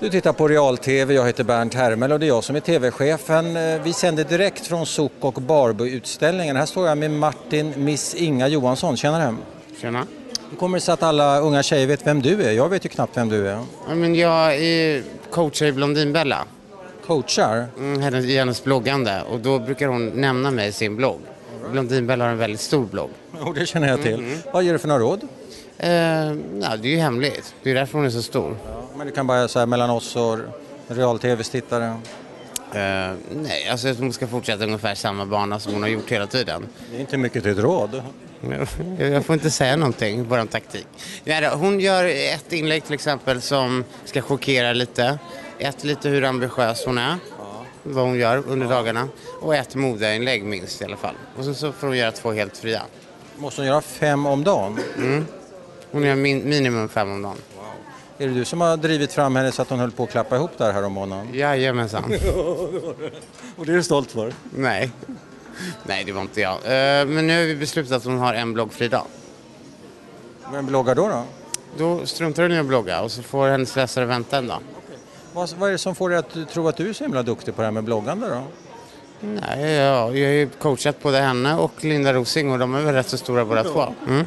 Du tittar på Real-TV, jag heter Bernt Hermel och det är jag som är TV-chefen. Eh, Vi sänder direkt från Sok och Barbo-utställningen. Här står jag med Martin Miss Inga Johansson, tjenare! Tjena. Hur kommer det sig att alla unga tjejer vet vem du är? Jag vet ju knappt vem du är. Ja, men jag är coachar i Blondinbella, Coachar? mm, hennes, i hennes bloggande. Och då brukar hon nämna mig i sin blogg. Blondinbella har en väldigt stor blogg. Jo, det känner jag till. Vad ger du för några råd? Eh, ja, det är ju hemligt. Det är därför hon är så stor. Men du kan bara säga mellan oss och Real-TVs tittare. Eh, nej, alltså hon ska fortsätta ungefär samma bana som hon har gjort hela tiden. Det är inte mycket till ett råd. Jag får inte säga någonting, bara en taktik. Nej, hon gör ett inlägg till exempel som ska chockera lite. Ett lite hur ambitiös hon är, vad hon gör under dagarna. Och ett modeinlägg minst i alla fall. Och sen så får hon göra två helt fria. Måste hon göra fem om dagen? Hon gör min, minimum fem om dagen. Är det du som har drivit fram henne så att hon höll på att klappa ihop där här om månaden? Jajamensan. Och det är du stolt för? Nej. Nej, det var inte jag. Eh, Men nu har vi beslutat att hon har en bloggfri dag. Vem bloggar då? då? Då struntar hon i att blogga och så får hennes läsare vänta en dag. Vad, vad är det som får dig att tro att du är så himla duktig på det här med bloggande då? Nej, ja, jag har ju coachat både henne och Linda Rosing och de är väl rätt så stora båda två. Mm.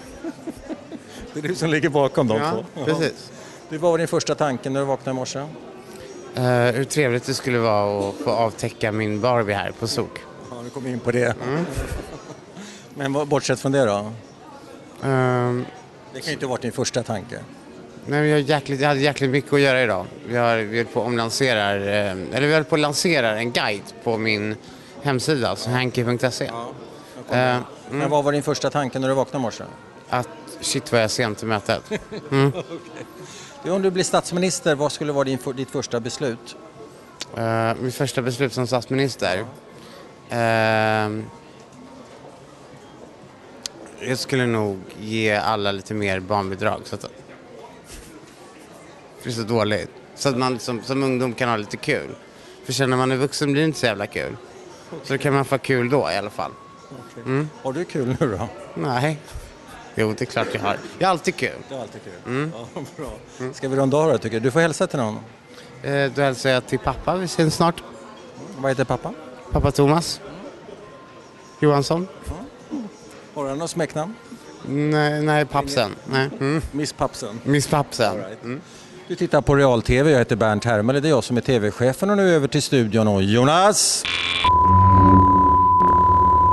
Det är du som ligger bakom dem Ja, två? precis. Du, vad var din första tanke när du vaknade i morse? Eh, hur trevligt det skulle vara att få avtäcka min Barbie här på Sok. Ja, nu kom vi in på det. Men vad- bortsett från det då? Ehm, Det kan ju inte ha varit din första tanke. Nej, jag, jäkligt, jag hade jäkligt mycket att göra idag. Vi har, vi höll på, omlanserar, eh, eller vi höll på att lansera en guide på min hemsida, alltså hanky.se. Eh, Men vad var din första tanke när du vaknade i morse? att shit vad jag är sent till mötet. Du, om du blir statsminister, vad skulle vara din, för- ditt första beslut? Uh, mitt första beslut som statsminister. Ehm, jag skulle nog ge alla lite mer barnbidrag. Så att, det är så dåligt. Så att man som, som ungdom kan ha lite kul. För sen när man är vuxen blir det inte så jävla kul. Så då kan man få kul då i alla fall. Har du kul nu då? Nej. Jo, det är klart jag har. Jag har alltid kul. Det är alltid kul. Ja, bra. Ska vi runda av då tycker du? Du får hälsa till någon. Eh, då hälsar jag till pappa. Vi ses snart. Vad heter pappa? Pappa Thomas. Johansson. Har du något smeknamn? Nej, nej pappsen. Nej. Mm. Miss Pappsen. Miss Pappsen. Du tittar på Real-TV, jag heter Bernt Hermele, det är jag som är TV-chefen och nu över till studion. Och Jonas!